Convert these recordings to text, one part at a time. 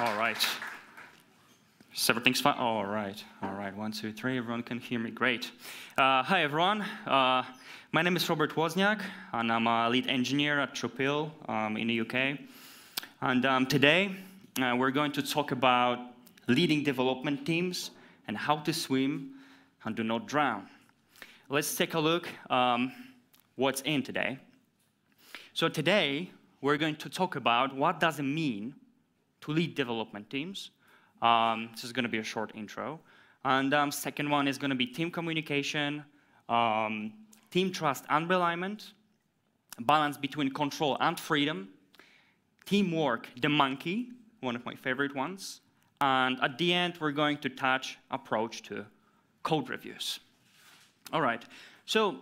All right. Everything's fine. All right. All right. One, two, three. Everyone can hear me. Great. Uh, hi, everyone. Uh, my name is Robert Wozniak, and I'm a lead engineer at Trupil um, in the UK. And um, today, uh, we're going to talk about leading development teams and how to swim and do not drown. Let's take a look um, what's in today. So today, we're going to talk about what does it mean to lead development teams. Um, this is going to be a short intro. And um, second one is going to be team communication, um, team trust and alignment, balance between control and freedom, teamwork, the monkey, one of my favorite ones, and at the end, we're going to touch approach to code reviews. All right, so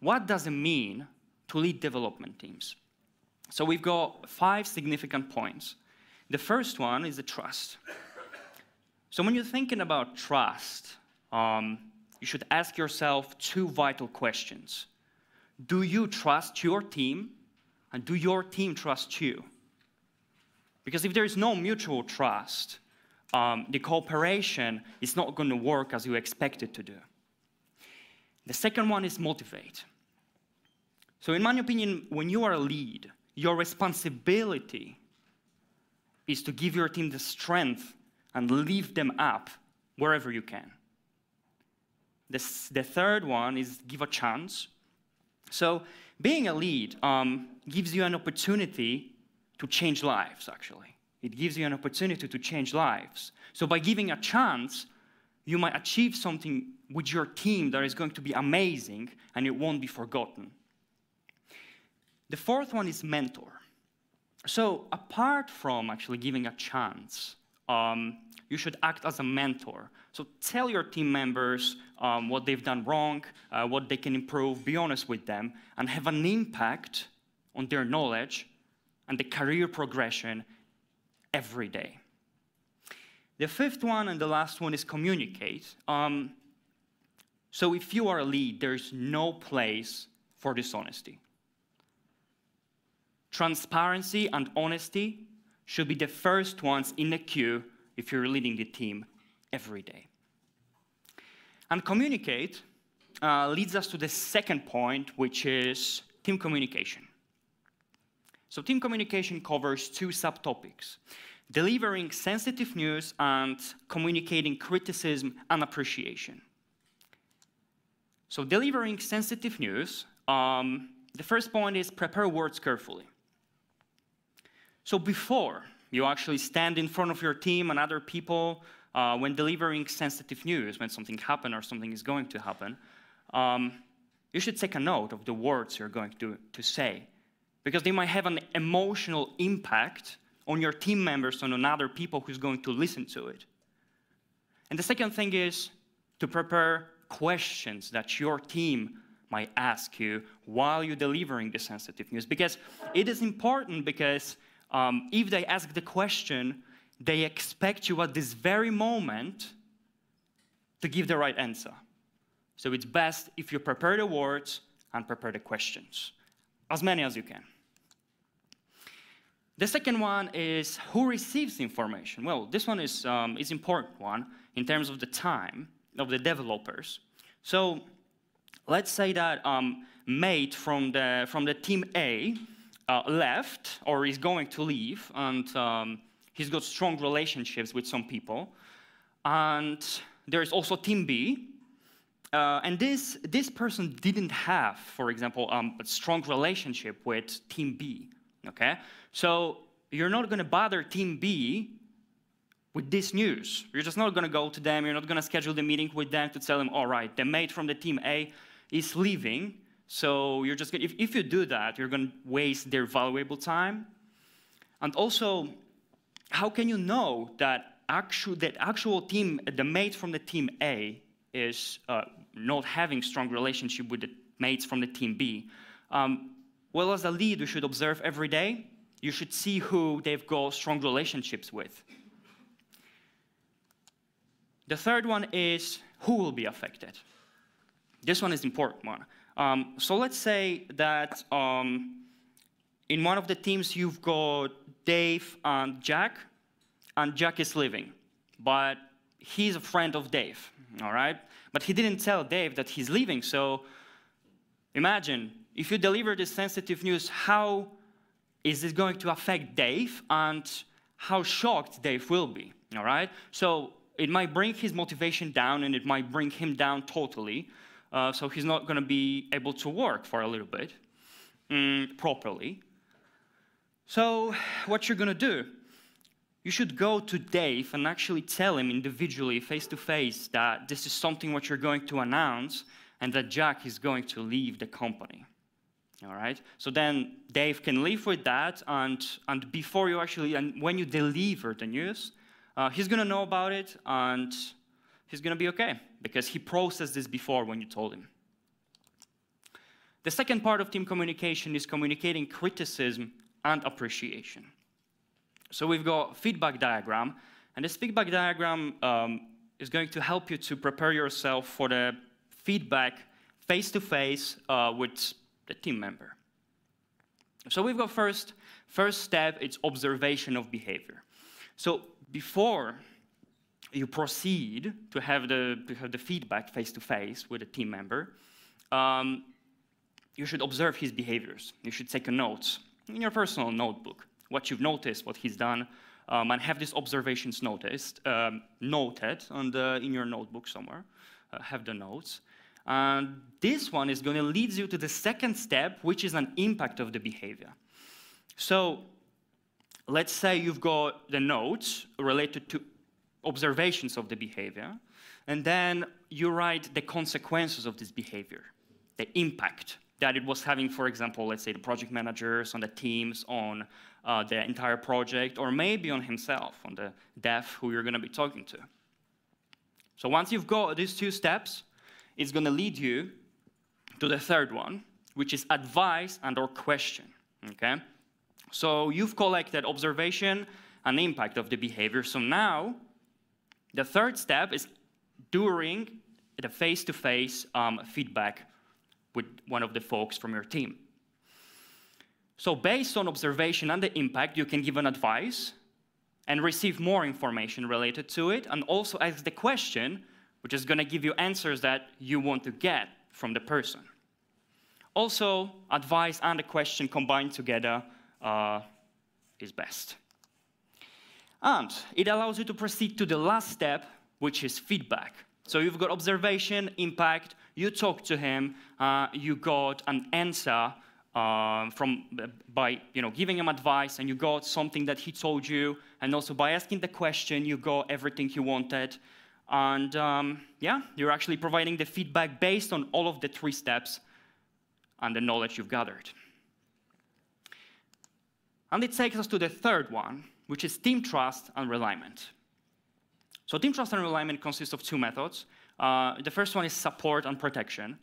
what does it mean to lead development teams? So we've got five significant points. The first one is the trust. So when you're thinking about trust, um, you should ask yourself two vital questions. Do you trust your team? And do your team trust you? Because if there is no mutual trust, um, the cooperation is not going to work as you expect it to do. The second one is motivate. So, in my opinion, when you are a lead, your responsibility is to give your team the strength and lift them up wherever you can. The, third one is give a chance. So, being a lead um, gives you an opportunity to change lives, actually. It gives you an opportunity to change lives. So, by giving a chance, you might achieve something with your team that is going to be amazing and it won't be forgotten. The fourth one is mentor. So, apart from actually giving a chance, um, you should act as a mentor. So tell your team members um, what they've done wrong, uh, what they can improve, be honest with them, and have an impact on their knowledge and the career progression every day. The fifth one and the last one is communicate. Um, so if you are a lead, there's no place for dishonesty. Transparency and honesty should be the first ones in the queue if you're leading the team every day. And communicate uh, leads us to the second point, which is team communication. So, team communication covers two subtopics delivering sensitive news and communicating criticism and appreciation. So, delivering sensitive news, um, the first point is prepare words carefully. So, before you actually stand in front of your team and other people uh, when delivering sensitive news, when something happened or something is going to happen. Um, you should take a note of the words you're going to, to say because they might have an emotional impact on your team members and on other people who's going to listen to it. And the second thing is to prepare questions that your team might ask you while you're delivering the sensitive news because it is important because um, if they ask the question, they expect you at this very moment to give the right answer. So it's best if you prepare the words and prepare the questions, as many as you can. The second one is who receives information. Well, this one is um, is important one in terms of the time of the developers. So let's say that um, mate from the from the team A uh, left or is going to leave, and um, he's got strong relationships with some people. And there's also Team B. Uh, and this, this person didn't have, for example, um, a strong relationship with Team B. Okay? So you're not going to bother Team B with this news. You're just not going to go to them. You're not going to schedule the meeting with them to tell them, all right, the mate from the Team A is leaving. So you're just going if, if you do that, you're going to waste their valuable time. And also, how can you know that actual that actual team, the mate from the team A, is uh, not having strong relationship with the mates from the team B? Um, well, as a lead, you should observe every day. You should see who they've got strong relationships with. The third one is who will be affected. This one is important one. Um, so let's say that um, in one of the teams you've got Dave and Jack, and Jack is leaving, but he's a friend of Dave, all right? But he didn't tell Dave that he's leaving, so imagine if you deliver this sensitive news, how is this going to affect Dave and how shocked Dave will be, all right? So it might bring his motivation down and it might bring him down totally. Uh, so he's not going to be able to work for a little bit mm, properly. So what you're going to do, you should go to Dave and actually tell him individually, face to face, that this is something what you're going to announce and that Jack is going to leave the company. All right. So then Dave can live with that, and and before you actually and when you deliver the news, uh, he's gonna know about it, and he's gonna be okay because he processed this before when you told him. The second part of team communication is communicating criticism and appreciation. So we've got feedback diagram, and this feedback diagram um, is going to help you to prepare yourself for the feedback face to face with the team member. So we've got first, first step, it's observation of behavior. So before you proceed to have the, to have the feedback face-to-face with a team member, um, you should observe his behaviors. You should take a note in your personal notebook, what you've noticed, what he's done, um, and have these observations noticed, um, noted on the, in your notebook somewhere. Uh, have the notes. And this one is going to lead you to the second step, which is an impact of the behavior. So let's say you've got the notes related to observations of the behavior, and then you write the consequences of this behavior, the impact that it was having, for example, let's say the project managers, on the teams, on uh, the entire project, or maybe on himself, on the dev who you're going to be talking to. So once you've got these two steps, it's going to lead you to the third one, which is advice and or question, okay? So you've collected observation and impact of the behavior. So now, the third step is during the face-to-face -face, um, feedback with one of the folks from your team. So based on observation and the impact, you can give an advice and receive more information related to it, and also ask the question, which is going to give you answers that you want to get from the person. Also, advice and a question combined together uh, is best. And it allows you to proceed to the last step, which is feedback. So you've got observation, impact, you talk to him, uh, you got an answer uh, from by you know giving him advice, and you got something that he told you, and also by asking the question, you got everything you wanted. And um, yeah, you're actually providing the feedback based on all of the three steps and the knowledge you've gathered. And it takes us to the third one, which is team trust and realignment. So team trust and realignment consists of two methods. Uh, the first one is support and protection.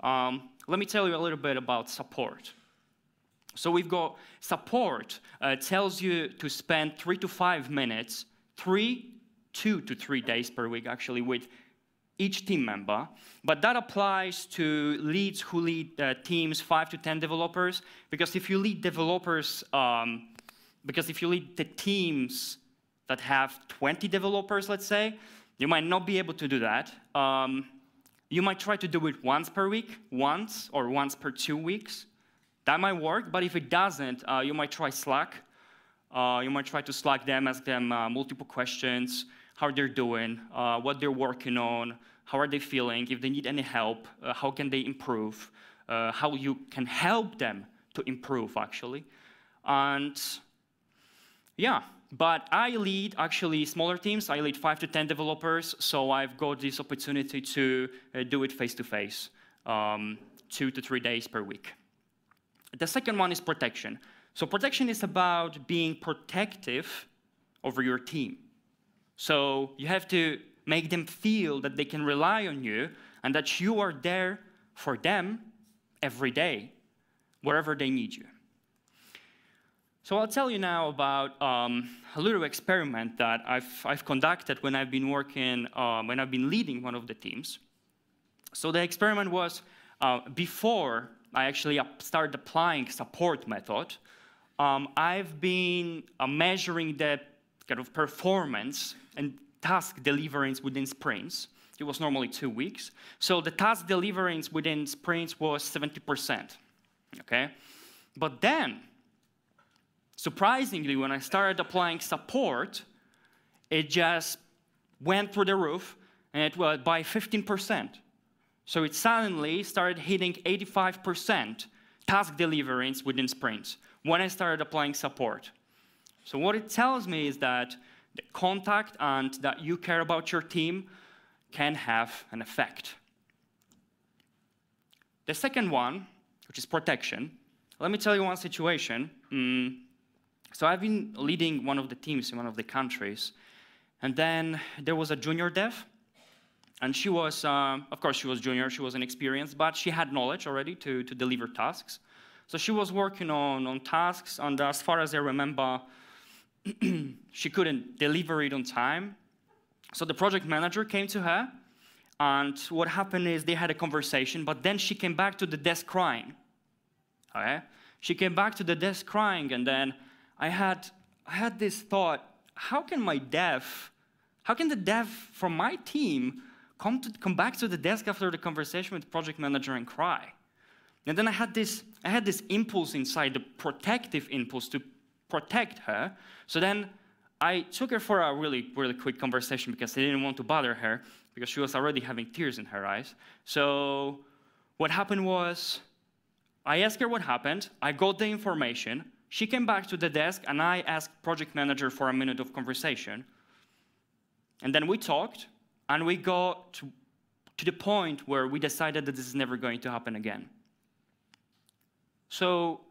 Um, let me tell you a little bit about support. So we've got support uh, tells you to spend three to five minutes, three two to three days per week actually with each team member, but that applies to leads who lead uh, teams five to 10 developers, because if you lead developers, um, because if you lead the teams that have 20 developers, let's say, you might not be able to do that. Um, you might try to do it once per week, once, or once per two weeks. That might work, but if it doesn't, uh, you might try Slack. Uh, you might try to Slack them, ask them uh, multiple questions, how they're doing, uh, what they're working on, how are they feeling, if they need any help, uh, how can they improve, uh, how you can help them to improve, actually. And yeah, but I lead actually smaller teams. I lead five to 10 developers, so I've got this opportunity to uh, do it face-to-face, um, two to three days per week. The second one is protection. So protection is about being protective over your team. So you have to make them feel that they can rely on you and that you are there for them every day, wherever they need you. So I'll tell you now about um, a little experiment that I've, I've conducted when I've been working, um, when I've been leading one of the teams. So the experiment was uh, before I actually started applying support method, um, I've been uh, measuring the kind of performance and task deliverance within sprints. It was normally two weeks. So the task deliverance within sprints was 70%. Okay? But then, surprisingly, when I started applying support, it just went through the roof and it was by 15%. So it suddenly started hitting 85% task deliverance within sprints when I started applying support. So what it tells me is that the contact and that you care about your team can have an effect. The second one, which is protection, let me tell you one situation. Mm, so I've been leading one of the teams in one of the countries, and then there was a junior dev, and she was, uh, of course, she was junior, she was inexperienced, but she had knowledge already to, to deliver tasks. So she was working on, on tasks, and as far as I remember, she couldn't deliver it on time. So the project manager came to her, and what happened is they had a conversation, but then she came back to the desk crying. Okay? She came back to the desk crying, and then I had, I had this thought, how can my dev, how can the dev from my team come, to, come back to the desk after the conversation with project manager and cry? And then I had this, I had this impulse inside, the protective impulse to protect her. So then I took her for a really, really quick conversation because I didn't want to bother her because she was already having tears in her eyes. So what happened was I asked her what happened. I got the information. She came back to the desk and I asked project manager for a minute of conversation. And then we talked and we got to, to the point where we decided that this is never going to happen again. So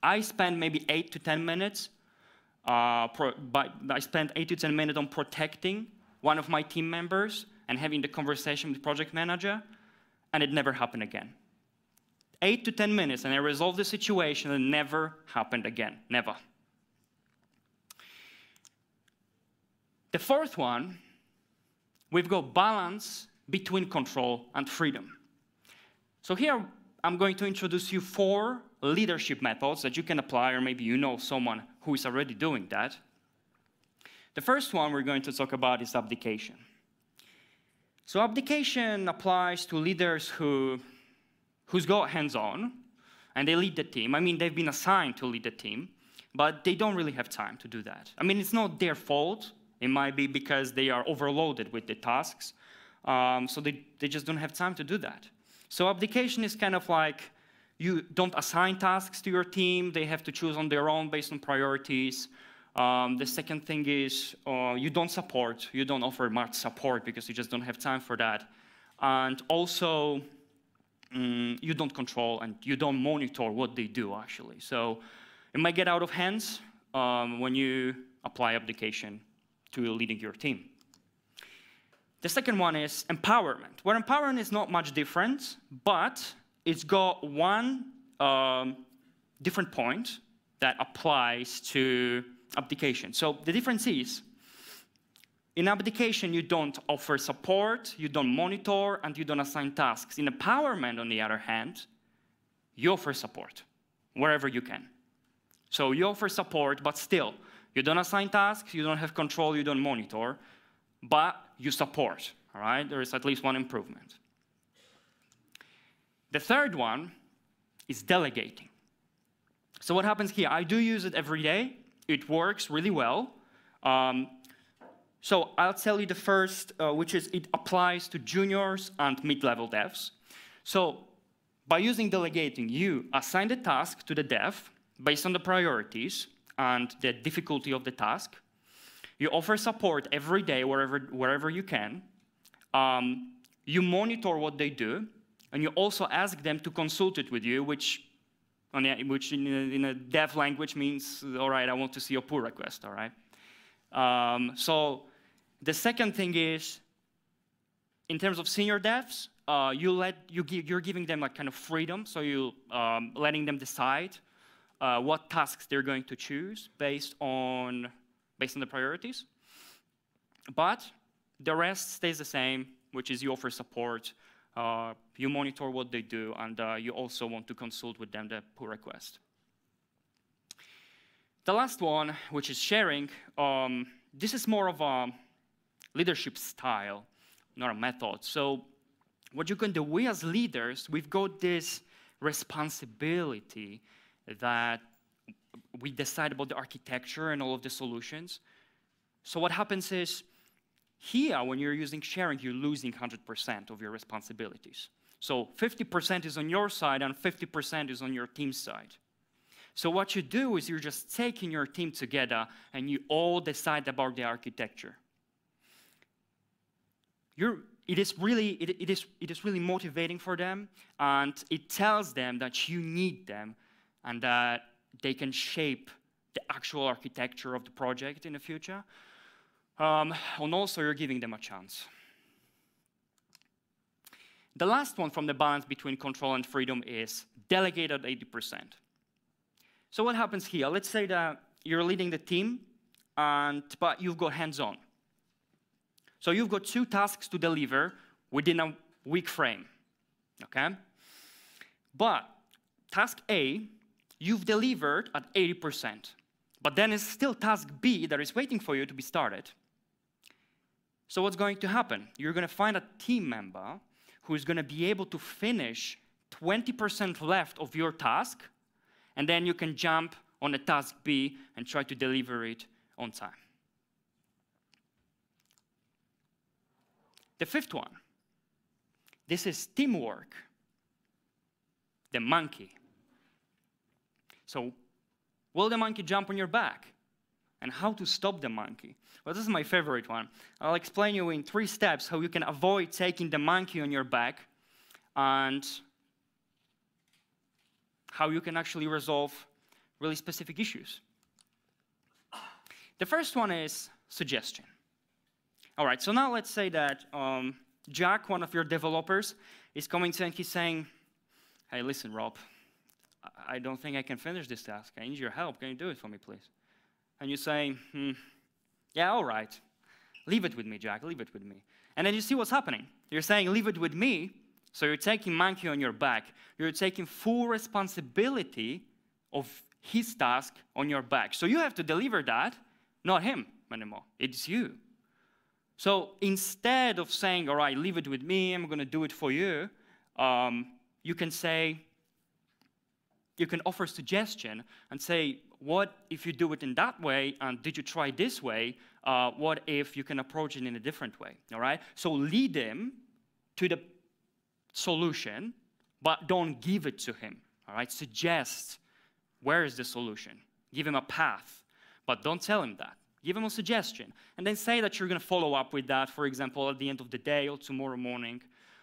I spent maybe eight to 10 minutes, uh, pro, I spent eight to 10 minutes on protecting one of my team members and having the conversation with project manager, and it never happened again. Eight to 10 minutes, and I resolved the situation, and never happened again. Never. The fourth one, we've got balance between control and freedom. So here, I'm going to introduce you four leadership methods that you can apply, or maybe you know someone who is already doing that. The first one we're going to talk about is abdication. So abdication applies to leaders who, who's got hands-on, and they lead the team. I mean, they've been assigned to lead the team, but they don't really have time to do that. I mean, it's not their fault. It might be because they are overloaded with the tasks, um, so they, they just don't have time to do that. So abdication is kind of like you don't assign tasks to your team. They have to choose on their own based on priorities. Um, the second thing is uh, you don't support. You don't offer much support because you just don't have time for that. And also, um, you don't control and you don't monitor what they do, actually. So it might get out of hands um, when you apply abdication to leading your team. The second one is empowerment, where empowerment is not much different, but it's got one um, different point that applies to abdication. So the difference is, in abdication, you don't offer support, you don't monitor, and you don't assign tasks. In empowerment, on the other hand, you offer support wherever you can. So you offer support, but still, you don't assign tasks, you don't have control, you don't monitor, but you support, all right? There is at least one improvement. The third one is delegating. So what happens here? I do use it every day. It works really well. Um, so I'll tell you the first, uh, which is it applies to juniors and mid-level devs. So by using delegating, you assign the task to the dev based on the priorities and the difficulty of the task. You offer support every day wherever, wherever you can. Um, you monitor what they do, and you also ask them to consult it with you, which, which in, a, in, a, dev language means, all right, I want to see your pull request, all right? Um, so the second thing is, in terms of senior devs, uh, you let, you give, you're giving them like kind of freedom, so you um, letting them decide uh, what tasks they're going to choose based on based on the priorities. But the rest stays the same, which is you offer support, uh, you monitor what they do, and uh, you also want to consult with them the pull request. The last one, which is sharing, um, this is more of a leadership style, not a method. So what you can do, we as leaders, we've got this responsibility that we decide about the architecture and all of the solutions. So what happens is, here, when you're using sharing, you're losing 100% of your responsibilities. So 50% is on your side and 50% is on your team's side. So what you do is you're just taking your team together and you all decide about the architecture. It is really it, it is it is really motivating for them and it tells them that you need them and that they can shape the actual architecture of the project in the future. Um, and also you're giving them a chance. The last one from the balance between control and freedom is delegate at 80% so what happens here? Let's say that you're leading the team and but you've got hands-on so you've got two tasks to deliver within a week frame, okay? But task A, you've delivered at 80%, but then it's still task B that is waiting for you to be started. So what's going to happen? You're going to find a team member who is going to be able to finish 20% left of your task, and then you can jump on the task B and try to deliver it on time. The fifth one this is teamwork. The monkey. So, will the monkey jump on your back? And how to stop the monkey? Well, this is my favorite one. I'll explain you in three steps how you can avoid taking the monkey on your back and how you can actually resolve really specific issues. The first one is suggestion. All right, so now let's say that um, Jack, one of your developers, is coming to and he's saying, hey, listen, Rob, I don't think I can finish this task. I need your help. Can you do it for me, please? And you say, hmm, yeah, all right. Leave it with me, Jack. Leave it with me. And then you see what's happening. You're saying, leave it with me. So you're taking monkey on your back. You're taking full responsibility of his task on your back. So you have to deliver that, not him anymore. It's you. So instead of saying, all right, leave it with me, I'm going to do it for you, um, you can say, you can offer suggestion and say, what if you do it in that way, and did you try this way? Uh, what if you can approach it in a different way, all right? So lead him to the solution, but don't give it to him, all right? Suggest where is the solution. Give him a path, but don't tell him that. Give him a suggestion, and then say that you're going to follow up with that, for example, at the end of the day or tomorrow morning,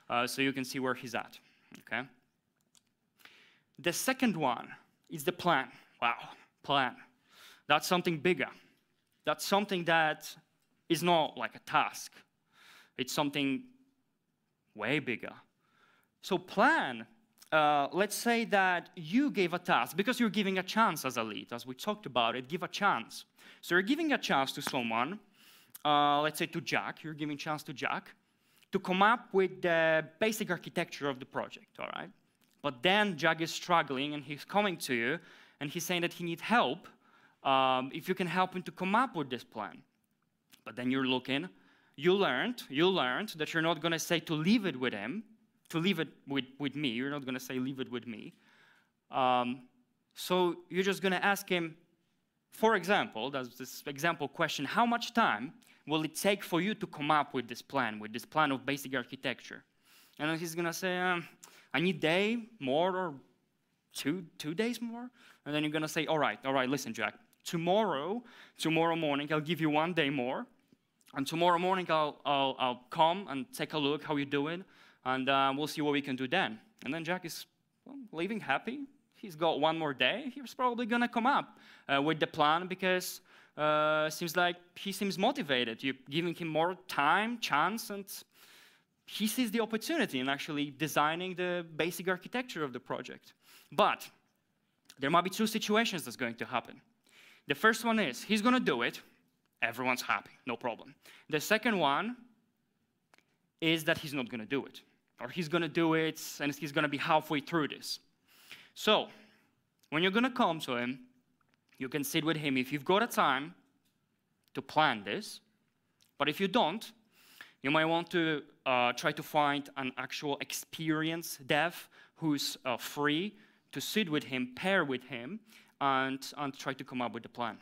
uh, so you can see where he's at. Okay. The second one is the plan. Wow, plan. That's something bigger. That's something that is not like a task. It's something way bigger. So plan uh, let's say that you gave a task because you're giving a chance as a lead, as we talked about it, give a chance. So you're giving a chance to someone, uh, let's say to Jack, you're giving a chance to Jack to come up with the basic architecture of the project, all right? But then Jack is struggling and he's coming to you and he's saying that he needs help um, if you can help him to come up with this plan. But then you're looking, you learned, you learned that you're not going to say to leave it with him, to leave it with, with me. You're not going to say, leave it with me. Um, so you're just going to ask him, for example, that's this example question, how much time will it take for you to come up with this plan, with this plan of basic architecture? And he's going to say, um, I need day more or two, two days more. And then you're going to say, all right, all right, listen, Jack, tomorrow, tomorrow morning, I'll give you one day more. And tomorrow morning, I'll, I'll, I'll come and take a look how you're doing and uh, we'll see what we can do then. And then Jack is well, leaving happy. He's got one more day. He's probably going to come up uh, with the plan because uh, seems like he seems motivated. You're giving him more time, chance, and he sees the opportunity in actually designing the basic architecture of the project. But there might be two situations that's going to happen. The first one is he's going to do it. Everyone's happy, no problem. The second one is that he's not going to do it or he's going to do it and he's going to be halfway through this. So, when you're going to come to him, you can sit with him. If you've got a time, to plan this. But if you don't, you might want to uh, try to find an actual experienced dev who's uh, free to sit with him, pair with him, and, and try to come up with a plan.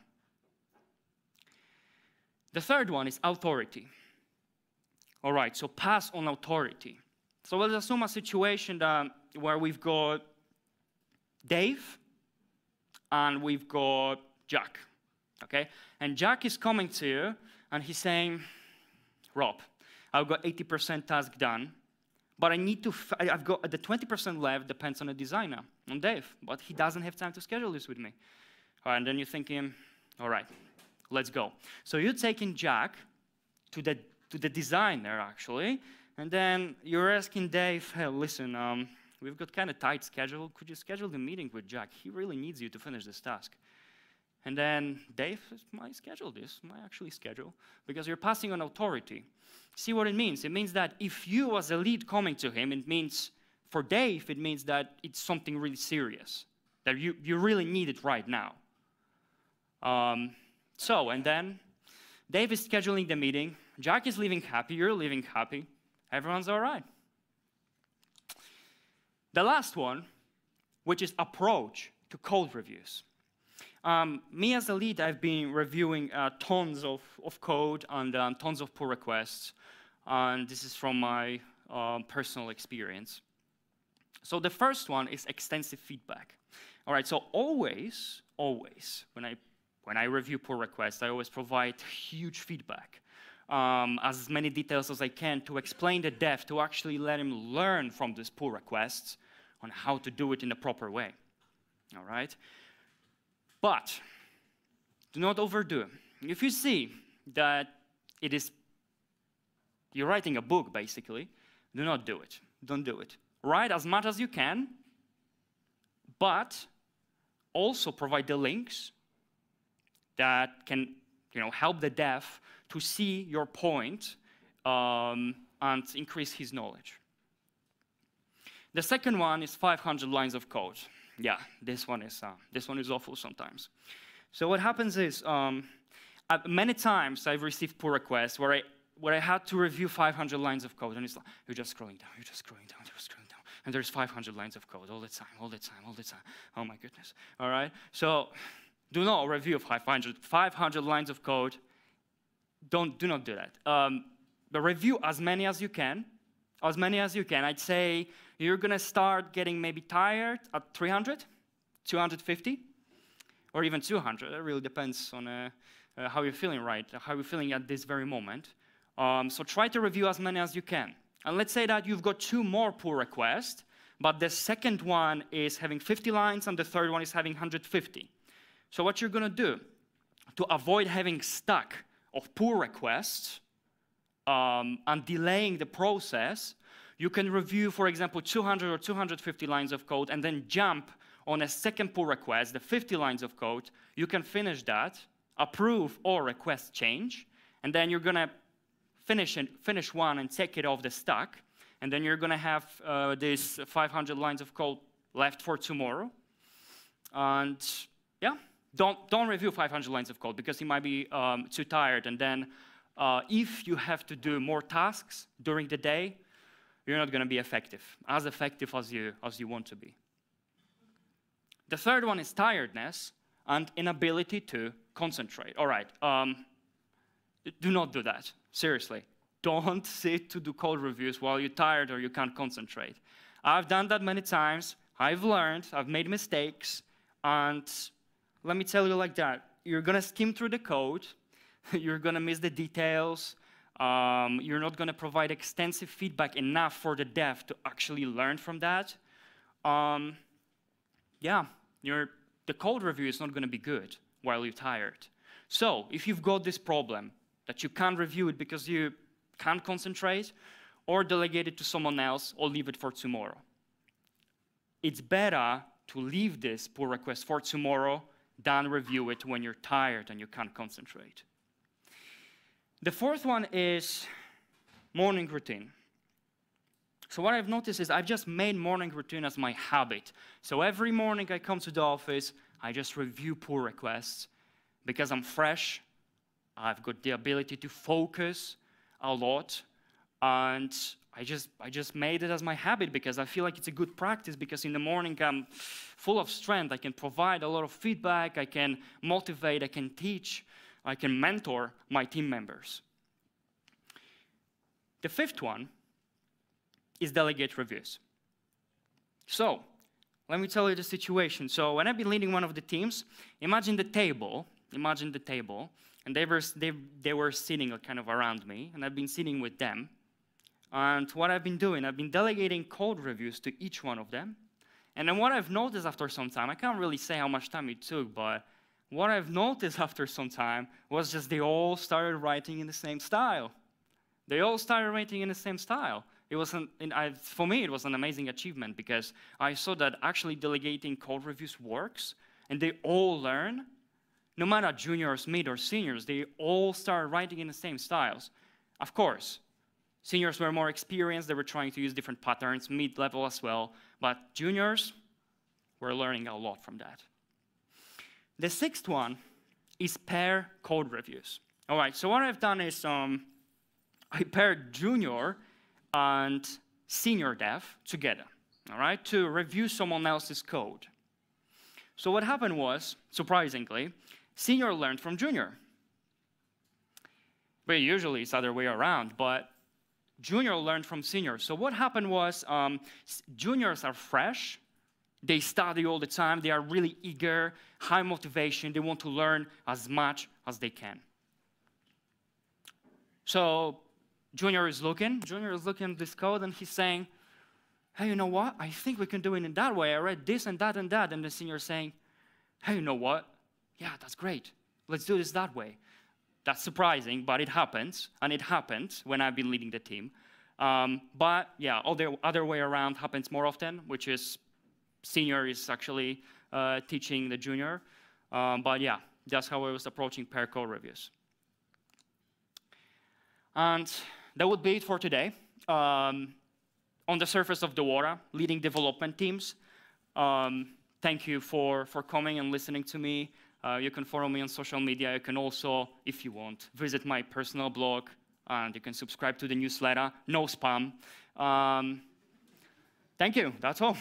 The third one is authority. All right, so pass on authority. So let's assume a situation that, where we've got Dave and we've got Jack. Okay? And Jack is coming to you and he's saying, Rob, I've got 80% task done, but I need to, I've got the 20% left depends on the designer, on Dave, but he doesn't have time to schedule this with me. And then you're thinking, all right, let's go. So you're taking Jack to the, to the designer, actually, and then you're asking Dave, hey, listen, um, we've got kind of tight schedule. Could you schedule the meeting with Jack? He really needs you to finish this task. And then Dave might schedule this, might actually schedule, because you're passing on authority. See what it means? It means that if you as a lead coming to him, it means for Dave, it means that it's something really serious, that you, you really need it right now. Um, so, and then Dave is scheduling the meeting, Jack is leaving happy, you're leaving happy, everyone's all right. The last one, which is approach to code reviews. Um, me as a lead, I've been reviewing uh, tons of, of code and um, tons of pull requests, and this is from my um, personal experience. So the first one is extensive feedback. All right, so always, always, when I, when I review pull requests, I always provide huge feedback. Um, as many details as I can to explain the dev, to actually let him learn from these pull requests on how to do it in a proper way. All right? But do not overdo. If you see that it is, you're writing a book basically, do not do it. Don't do it. Write as much as you can, but also provide the links that can you know, help the dev to see your point um, and increase his knowledge. The second one is 500 lines of code yeah, this one is uh, this one is awful sometimes. So what happens is, um, many times I've received pull requests where I where I had to review 500 lines of code, and it's like you're just scrolling down, you're just scrolling down, you're scrolling down, and there's 500 lines of code all the time, all the time, all the time. Oh my goodness! All right, so do not review 500 500 lines of code. Don't do not do that. Um, but review as many as you can, as many as you can. I'd say you're to start getting maybe tired at 300, 250, or even 200. It really depends on uh, uh, how you're feeling right, how you're feeling at this very moment. Um, so try to review as many as you can. And let's say that you've got two more pull requests, but the second one is having 50 lines and the third one is having 150. So what you're to do to avoid having stack of pull requests um, and delaying the process, you can review, for example, 200 or 250 lines of code and then jump on a second pull request, the 50 lines of code. You can finish that, approve or request change, and then you're going to finish, it, finish one and take it off the stack. And then you're going to have uh, this 500 lines of code left for tomorrow. And yeah, don't, don't review 500 lines of code because you might be um, too tired. And then uh, if you have to do more tasks during the day, you're not going to be effective, as effective as you, as you want to be. The third one is tiredness and inability to concentrate. All right, um, do not do that. Seriously. Don't sit to do code reviews while you're tired or you can't concentrate. I've done that many times. I've learned, I've made mistakes, and let me tell you like that. You're going to skim through the code, you're going to miss the details, um, you're not going to provide extensive feedback enough for the dev to actually learn from that. Um, yeah, the code review is not going to be good while you're tired. So if you've got this problem that you can't review it because you can't concentrate, or delegate it to someone else, or leave it for tomorrow. It's better to leave this pull request for tomorrow than review it when you're tired and you can't concentrate. The fourth one is morning routine. So what I've noticed is I've just made morning routine as my habit. So every morning I come to the office, I just review pull requests because I'm fresh, I've got the ability to focus a lot. And I just, I just made it as my habit because I feel like it's a good practice because in the morning I'm full of strength. I can provide a lot of feedback, I can motivate, I can teach, I can mentor my team members. The fifth one is delegate reviews. So, let me tell you the situation. So, when I've been leading one of the teams, imagine the table, imagine the table, and they were, they, they were sitting kind of around me, and I've been sitting with them. And what I've been doing, I've been delegating code reviews to each one of them. And then what I've noticed after some time, I can't really say how much time it took, but what I've noticed after some time was just they all started writing in the same style. They all started writing in the same style. It was an, I, for me, it was an amazing achievement because I saw that actually delegating code reviews works, and they all learn. No matter juniors, mid, or seniors, they all start writing in the same styles. Of course, seniors were more experienced, they were trying to use different patterns, mid-level as well, but juniors were learning a lot from that. The sixth one is pair code reviews. All right, so what I've done is um, I paired junior and senior dev together, all right, to review someone else's code. So what happened was, surprisingly, senior learned from junior. Well, usually it's the other way around, but junior learned from senior. So what happened was um, juniors are fresh, they study all the time, they are really eager, high motivation, they want to learn as much as they can. So Junior is looking. Junior is looking at this code and he's saying, hey, you know what? I think we can do it in that way. I read this and that and that. And the senior is saying, hey, you know what? Yeah, that's great. Let's do this that way. That's surprising, but it happens. And it happened when I've been leading the team. Um, but yeah, all the other way around happens more often, which is senior is actually uh, teaching the junior. Um, but yeah, that's how I was approaching pair code reviews. And that would be it for today. Um, on the surface of the water, leading development teams. Um, thank you for, for coming and listening to me. Uh, you can follow me on social media. You can also, if you want, visit my personal blog and you can subscribe to the newsletter. No spam. Um, thank you. That's all.